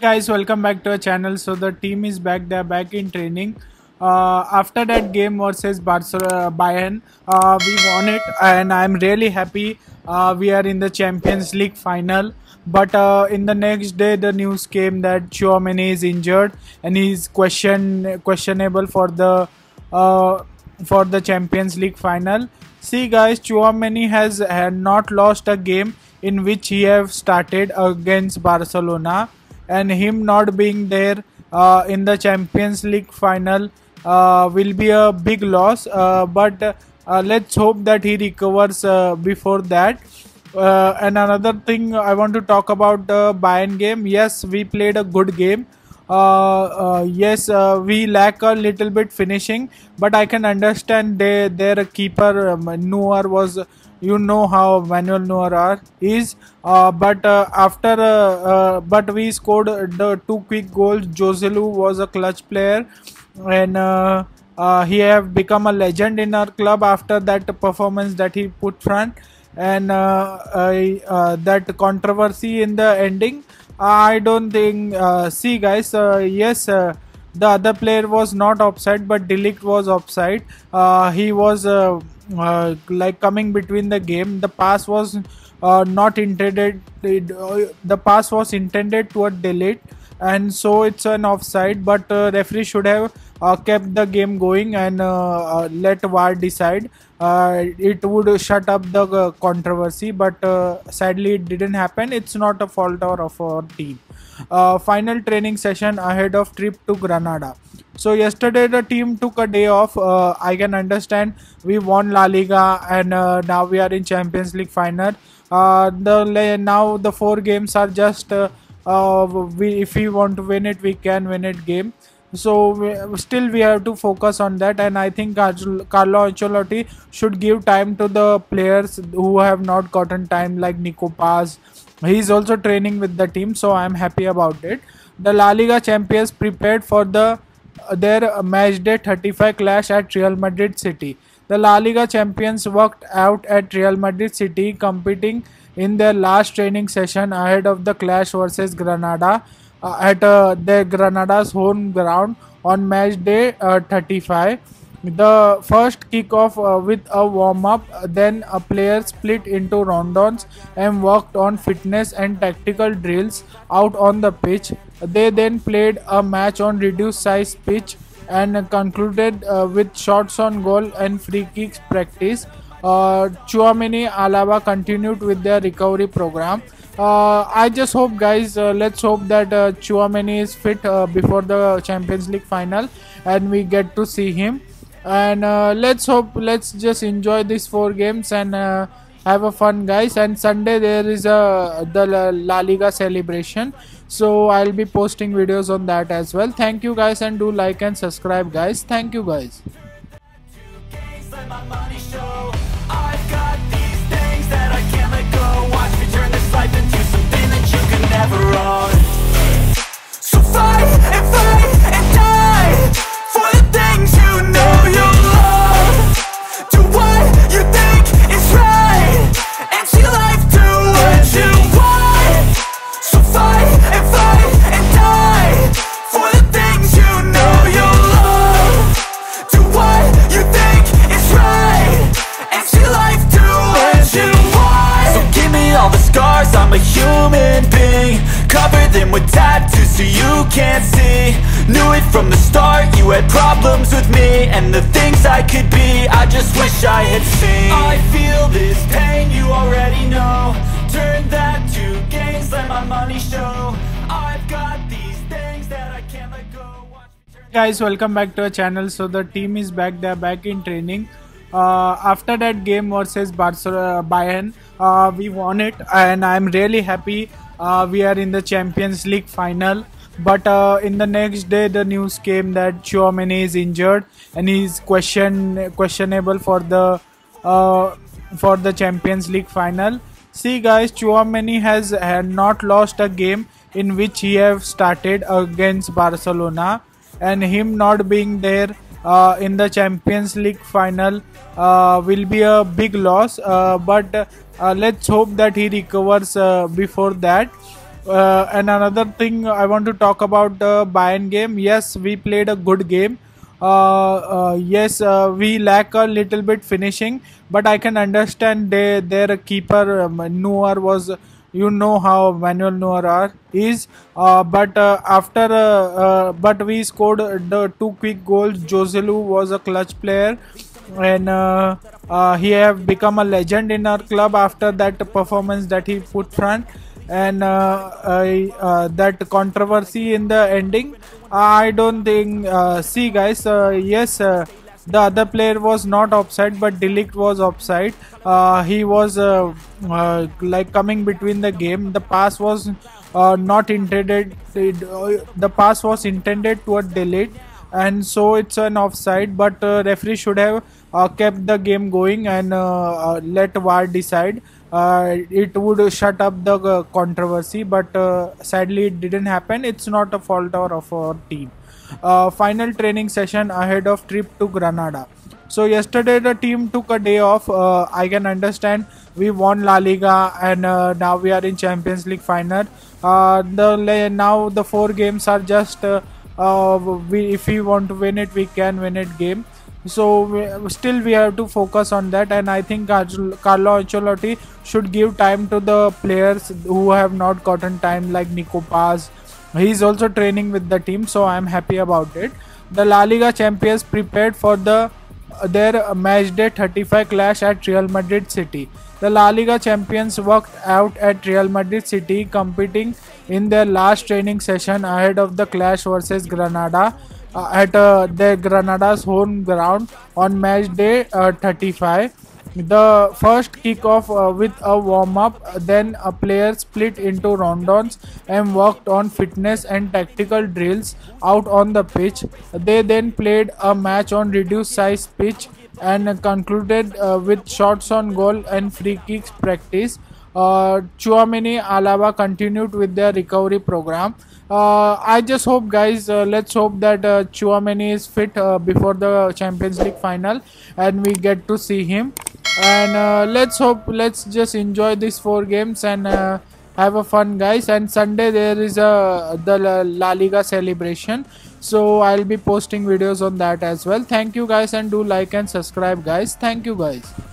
guys welcome back to our channel. So the team is back. They're back in training. Uh, after that game versus Barcelona, Bayern uh, we won it and I'm really happy uh, we are in the Champions League final. But uh, in the next day the news came that Tchouameni is injured and he's question questionable for the uh, for the Champions League final. See guys Tchouameni has had not lost a game in which he have started against Barcelona and him not being there uh, in the Champions League final uh, will be a big loss. Uh, but uh, let's hope that he recovers uh, before that. Uh, and another thing I want to talk about the Bayern game. Yes, we played a good game. yes, we lack a little bit finishing, but I can understand they, their keeper um, Neuer was you know how Manuel Neuer is. Uh, but uh, after uh, uh, but we scored the two quick goals. Joselu was a clutch player, and uh, uh, he have become a legend in our club after that performance that he put front and that controversy in the ending. I don't think. see, guys. yes the other player was not offside but de Ligt was offside he was uh, like coming between the game the pass was uh, not intended uh, the pass was intended toward de Ligt and so it's an offside but uh, referee should have kept the game going and let VAR decide. It would shut up the controversy, but sadly it didn't happen. It's not a fault of our team. final training session ahead of trip to Granada. So yesterday the team took a day off. Uh, I can understand we won La Liga and uh, now we are in Champions League final. Uh, the now the four games are just we if we want to win it we can win it game so we, still we have to focus on that and i think carlo ancelotti should give time to the players who have not gotten time like nico paz He is also training with the team so i'm happy about it the la liga champions prepared for the their match day 35 clash at real madrid city the la liga champions worked out at real madrid city competing in their last training session ahead of the clash versus granada uh, at uh, the Granada's home ground on match day uh, 35. The first kickoff uh, with a warm up, then a player split into rondos and worked on fitness and tactical drills out on the pitch. They then played a match on reduced size pitch and concluded uh, with shots on goal and free kicks practice. Uh, Tchouameni Alaba continued with their recovery program. Uh, I just hope, guys. Uh, let's hope that uh, Tchouameni is fit uh, before the Champions League final, and we get to see him. And uh, let's hope. Let's just enjoy these four games and uh, have a fun, guys. And Sunday there is the La Liga celebration, so I'll be posting videos on that as well. Thank you, guys, and do like and subscribe, guys. Thank you, guys. never With tattoos so you can't see. Knew it from the start, you had problems with me. And the things I could be, I just wish I had seen. I feel this pain, you already know. Turn that to gains, let my money show. I've got these things that I can't let go. Guys, welcome back to our channel. So the team is back, they're back in training. Uh, after that game versus Barcelona, Bayern, uh, we won it, and I'm really happy uh, we are in the Champions League final. But uh, in the next day, the news came that Tchouameni is injured and he's question questionable for the uh, for the Champions League final. See, guys, Tchouameni has had not lost a game in which he have started against Barcelona, and him not being there uh, in the Champions League final uh, will be a big loss. Uh, but uh, let's hope that he recovers uh, before that. Uh, and another thing I want to talk about the Bayern game. Yes, we played a good game. Yes, we lack a little bit finishing, but I can understand they, their keeper um, Neuer was you know how Manuel Neuer is. Uh, but uh, after, uh, uh, but we scored the two quick goals. Joselu was a clutch player, and uh, uh, he have become a legend in our club after that performance that he put front. And that controversy in the ending, I don't think. see, guys, yes the other player was not offside but de Ligt was offside. Uh, he was uh, uh, like coming between the game. The pass was uh, not intended uh, the pass was intended toward de Ligt and so it's an offside but uh, referee should have kept the game going and let VAR decide. It would shut up the controversy but sadly it didn't happen. It's not a fault of our team uh, final training session ahead of trip to Granada. So yesterday the team took a day off. Uh, I can understand we won La Liga and uh, now we are in Champions League final. Uh, the now the four games are just uh, uh, we if we want to win it we can win it game. So we, still we have to focus on that and I think Carlo Ancelotti should give time to the players who have not gotten time like Nico Paz he is also training with the team, so I am happy about it. The La Liga champions prepared for the their match day 35 clash at Real Madrid City. The La Liga champions worked out at Real Madrid City, competing in their last training session ahead of the clash versus Granada uh, at uh, the Granada's home ground on match day uh, 35. The first kickoff uh, with a warm up, then a player split into rondos and worked on fitness and tactical drills out on the pitch. They then played a match on reduced size pitch and concluded uh, with shots on goal and free kicks practice. Uh, Tchouameni Alaba continued with their recovery program. Uh, I just hope, guys, uh, let's hope that uh, Tchouameni is fit uh, before the Champions League final and we get to see him and uh, let's hope let's just enjoy these four games and uh, have a fun guys. And sunday there is a the la liga celebration. So i'll be posting videos on that as well. Thank you guys and do like and subscribe guys. Thank you guys